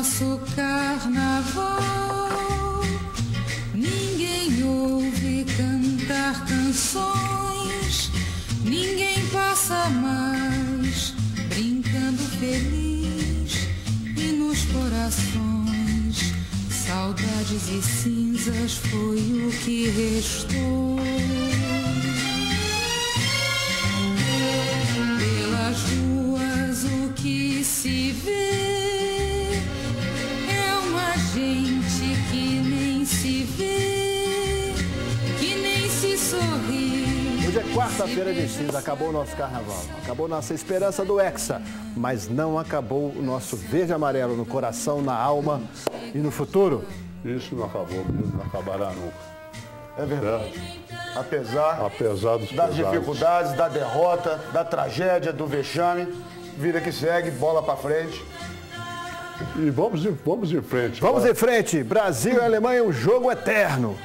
nosso carnaval. Ninguém ouve cantar canções, ninguém passa mais brincando feliz e nos corações saudades e cinzas foi o que restou. Pelas ruas o que se vê Hoje é quarta-feira de cinza, acabou o nosso carnaval. Acabou nossa esperança do Hexa, mas não acabou o nosso verde amarelo no coração, na alma e no futuro. Isso não acabou mesmo, não acabará nunca. É verdade. Apesar, Apesar das pesares. dificuldades, da derrota, da tragédia, do vexame, vida que segue, bola pra frente. E vamos, em- vamos em frente. Vamos em frente. Brasil e Alemanha, um jogo eterno.